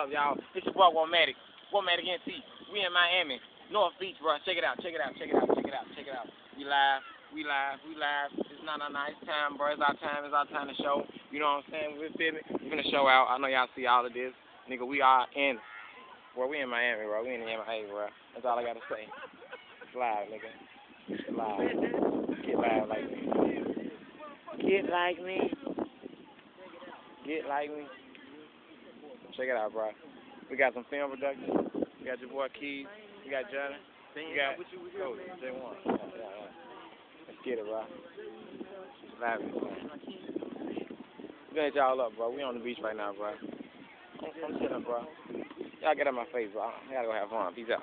up, y'all? It's your boy Womatic. Womatic NT. We in Miami. North Beach, bro. Check it out, check it out, check it out, check it out, check it out. We live, we live, we live. It's not a nice time, bro. It's our time, it's our time to show. You know what I'm saying? We're feeling We're gonna show out. I know y'all see all of this. Nigga, we are in Bro, we in Miami, bro. We in the MIA, bro. That's all I gotta say. It's live, nigga. It's live. Get live like me. Get like me. Get like me. Check it out, bro. We got some film production. We got your boy Keys. We got Johnny. We got oh, J1. Yeah, yeah, yeah. Let's get it, bro. It's live, man. We gonna hit y'all up, bro. We on the beach right now, bro. I'm, I'm chilling, bro. Y'all get out my face, bro. I gotta go have fun. Peace out.